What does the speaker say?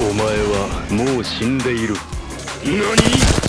お前はもう死んでいる。何？